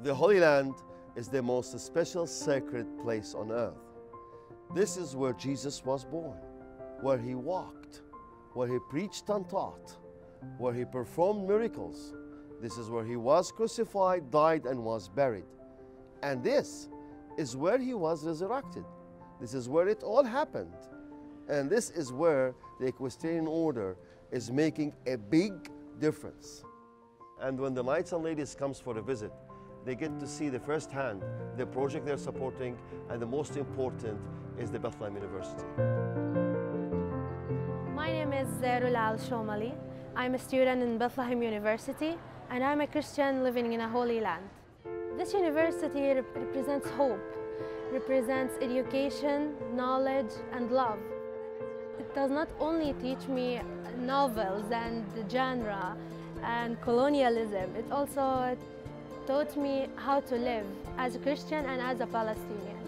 The Holy Land is the most special sacred place on earth. This is where Jesus was born, where he walked, where he preached and taught, where he performed miracles. This is where he was crucified, died, and was buried. And this is where he was resurrected. This is where it all happened. And this is where the equestrian order is making a big difference. And when the Knights and Ladies comes for a visit, they get to see the first hand the project they're supporting, and the most important is the Bethlehem University. My name is Rulal Shomali. I'm a student in Bethlehem University, and I'm a Christian living in a holy land. This university rep represents hope, represents education, knowledge, and love. It does not only teach me novels and the genre and colonialism, it also taught me how to live as a Christian and as a Palestinian.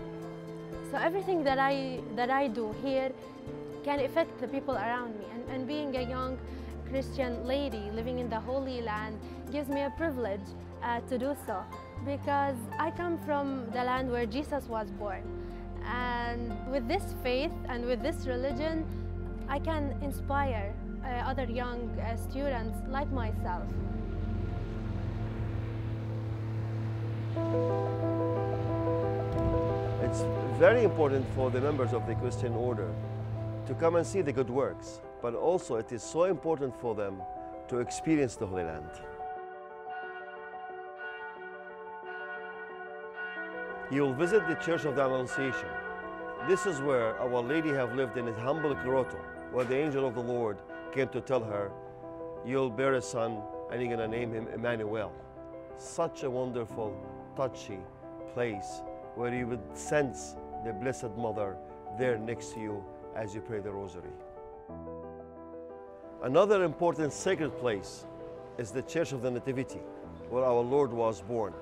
So everything that I, that I do here can affect the people around me. And, and being a young Christian lady living in the Holy Land gives me a privilege uh, to do so because I come from the land where Jesus was born. And with this faith and with this religion, I can inspire uh, other young uh, students like myself. It's very important for the members of the Equestrian order to come and see the good works, but also it is so important for them to experience the Holy Land. You will visit the Church of the Annunciation. This is where Our Lady have lived in a humble grotto, where the angel of the Lord came to tell her, you'll bear a son and you're going to name him Emmanuel. Such a wonderful, touchy place where you would sense the Blessed Mother there next to you as you pray the Rosary. Another important sacred place is the Church of the Nativity, where our Lord was born.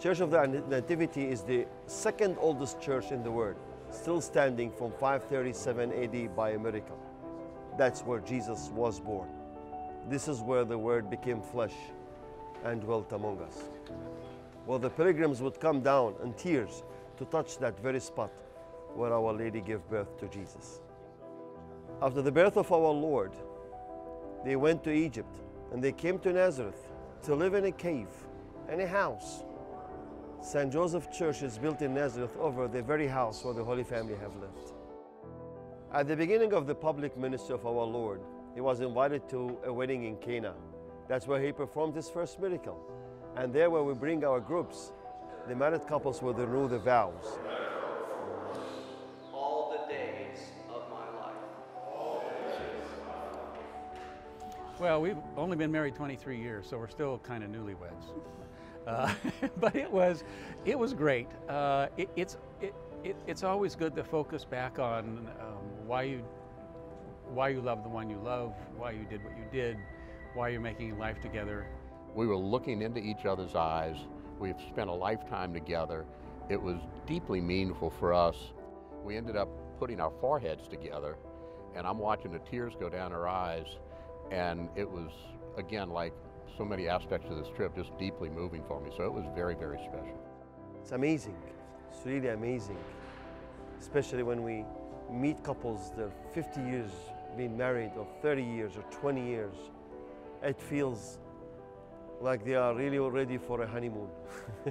Church of the Nativity is the second oldest church in the world, still standing from 537 AD by a miracle. That's where Jesus was born. This is where the Word became flesh and dwelt among us. Well, the pilgrims would come down in tears to touch that very spot where Our Lady gave birth to Jesus. After the birth of our Lord, they went to Egypt and they came to Nazareth to live in a cave, in a house. St. Joseph Church is built in Nazareth over the very house where the Holy Family have lived. At the beginning of the public ministry of our Lord, he was invited to a wedding in Cana. That's where he performed his first miracle. And there where we bring our groups, the married couples will renew the vows. all the days of my life. Well, we've only been married 23 years, so we're still kind of newlyweds. Uh, but it was, it was great. Uh, it, it's, it, it, it's always good to focus back on um, why you, why you love the one you love, why you did what you did, why you're making life together. We were looking into each other's eyes. We've spent a lifetime together. It was deeply meaningful for us. We ended up putting our foreheads together, and I'm watching the tears go down her eyes, and it was, again, like so many aspects of this trip, just deeply moving for me. So it was very, very special. It's amazing. It's really amazing. Especially when we meet couples that are 50 years being married, or 30 years, or 20 years. It feels like they are really ready for a honeymoon.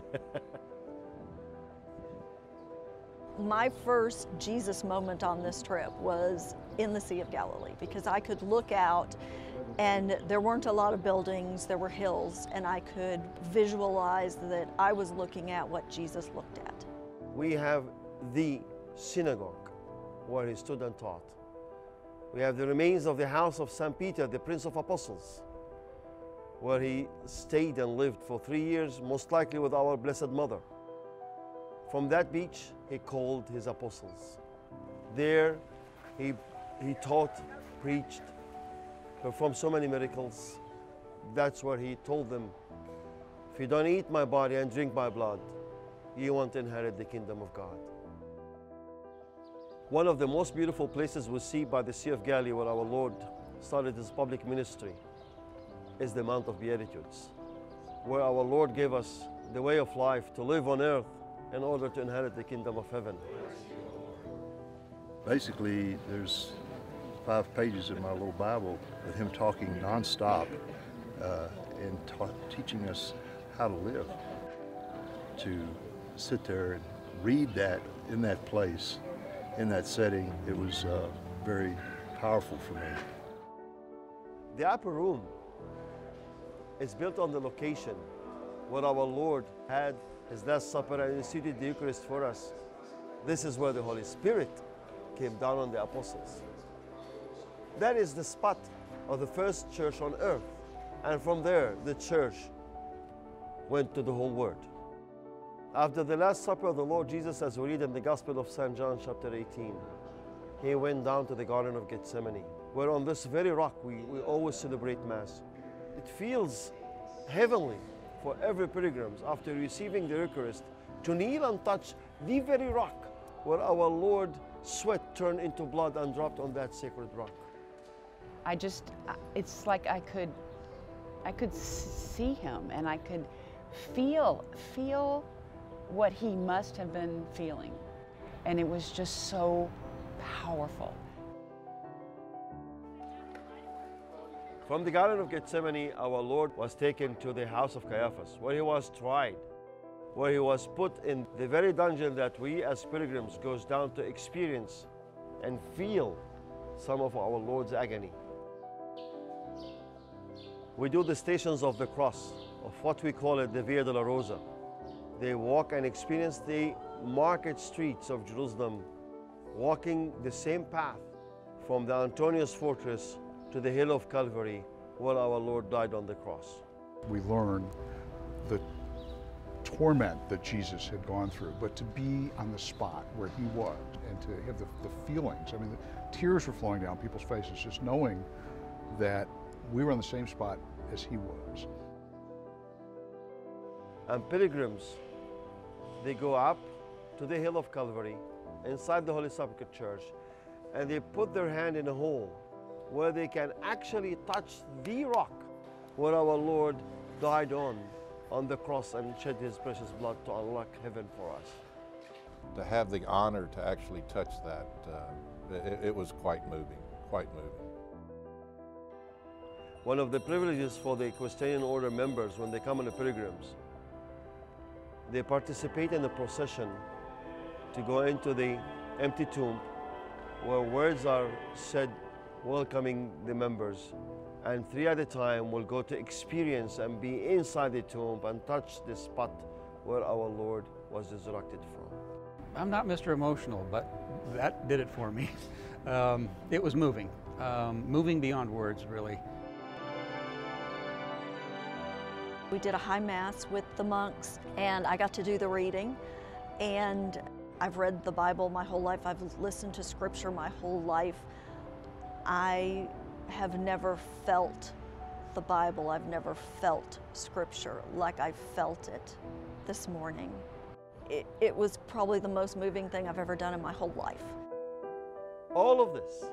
My first Jesus moment on this trip was in the Sea of Galilee because I could look out and there weren't a lot of buildings, there were hills, and I could visualize that I was looking at what Jesus looked at. we have the synagogue where he stood and taught. We have the remains of the house of St. Peter, the Prince of Apostles, where he stayed and lived for three years, most likely with our Blessed Mother. From that beach, he called his apostles. There, he, he taught, preached, performed so many miracles. That's where he told them, if you don't eat my body and drink my blood, you won't inherit the kingdom of God. One of the most beautiful places we see by the Sea of Galilee where our Lord started his public ministry is the Mount of Beatitudes, where our Lord gave us the way of life, to live on earth in order to inherit the kingdom of heaven. Basically, there's five pages in my little Bible with him talking nonstop uh, and ta- teaching us how to live. To sit there and read that in that place, in that setting, it was uh, very powerful for me. The upper room is built on the location where our Lord had his Last Supper and instituted the Eucharist for us. This is where the Holy Spirit came down on the apostles. That is the spot of the first church on earth. And from there, the church went to the whole world. After the Last Supper of the Lord Jesus, as we read in the Gospel of St. John, chapter 18, he went down to the Garden of Gethsemane, where on this very rock we, we always celebrate Mass. It feels heavenly for every pilgrim after receiving the Eucharist to kneel and touch the very rock where our Lord sweat turned into blood and dropped on that sacred rock. I just, it's like I could, I could see him and I could feel, feel what he must have been feeling. And it was just so powerful. From the Garden of Gethsemane, our Lord was taken to the house of Caiaphas, where he was tried, where he was put in the very dungeon that we as pilgrims goes down to experience and feel some of our Lord's agony. We do the stations of the cross, of what we call it the Via Dolorosa. They walk and experience the market streets of Jerusalem, walking the same path from the Antonius fortress to the hill of Calvary where our Lord died on the cross. We learn the torment that Jesus had gone through, but to be on the spot where he was and to have the, the feelings. I mean, the tears were flowing down people's faces just knowing that we were on the same spot as he was. And pilgrims, they go up to the hill of Calvary inside the Holy Sepulchre Church and they put their hand in a hole where they can actually touch the rock where our Lord died on, on the cross and shed his precious blood to unlock heaven for us. To have the honor to actually touch that, uh, it, it was quite moving, quite moving. One of the privileges for the Equestrian Order members when they come on the pilgrims, they participate in the procession to go into the empty tomb where words are said welcoming the members. And three at a time will go to experience and be inside the tomb and touch the spot where our Lord was resurrected from. I'm not Mr. Emotional, but that did it for me. Um, it was moving, um, moving beyond words, really. We did a high mass with the monks, and I got to do the reading. And I've read the Bible my whole life, I've listened to scripture my whole life. I have never felt the Bible, I've never felt scripture like I felt it this morning. It, it, was probably the most moving thing I've ever done in my whole life. All of this,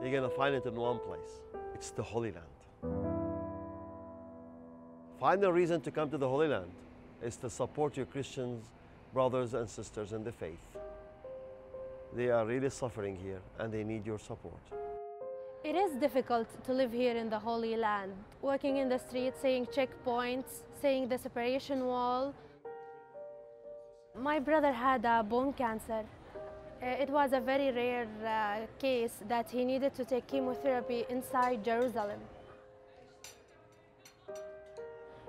you're going to find it in one place. It's the Holy Land. Find a reason to come to the Holy Land is to support your Christians, brothers and sisters in the faith. They are really suffering here and they need your support. It is difficult to live here in the Holy Land, walking in the streets, saying checkpoints, saying the separation wall. My brother had a bone cancer. Uh, It was a very rare uh, case that he needed to take chemotherapy inside Jerusalem.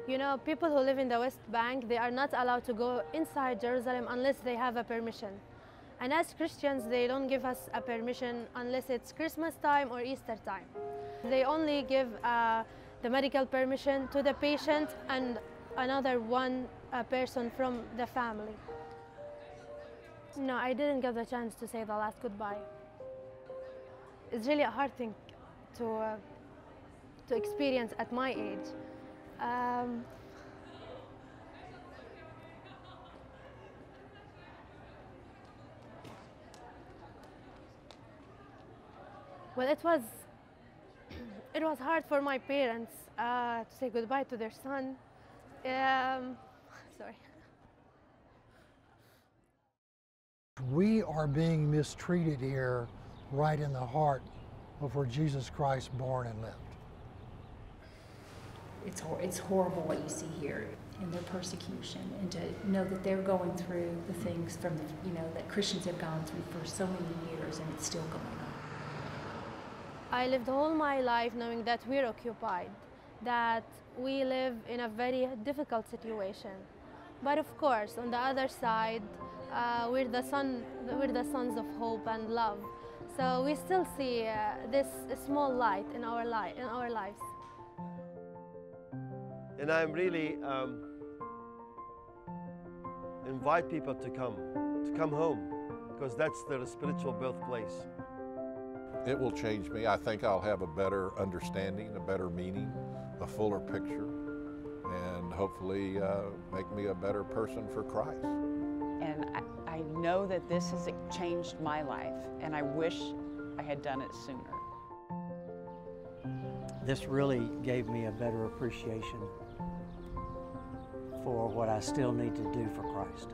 You know, people who live in the West Bank, they are not allowed to go inside Jerusalem unless they have a permission. And as Christians, they don't give us a permission unless it's Christmas time or Easter time. They only give uh, the medical permission to the patient and another one person from the family. No, I didn't get the chance to say the last goodbye. It's really a hard thing to, uh, to experience at my age. Um, well, it was it was hard for my parents uh, to say goodbye to their son. Um, sorry. We are being mistreated here right in the heart of where Jesus Christ born and lived. It's, hor- it's horrible what you see here in their persecution and to know that they're going through the things from the, you know, that Christians have gone through for so many years and it's still going on. I lived all my life knowing that we're occupied, that we live in a very difficult situation. But of course, on the other side, uh, we're, the son, we're the sons of hope and love. So we still see uh, this small light in our, li- in our lives. And I'm really um, invite people to come, to come home, because that's their spiritual birthplace. It will change me. I think I'll have a better understanding, a better meaning, a fuller picture, and hopefully uh, make me a better person for Christ. And I, I know that this has changed my life, and I wish I had done it sooner. This really gave me a better appreciation for what I still need to do for Christ.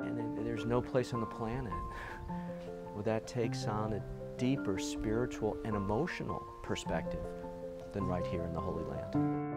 And there's no place on the planet where that takes on a deeper spiritual and emotional perspective than right here in the Holy Land.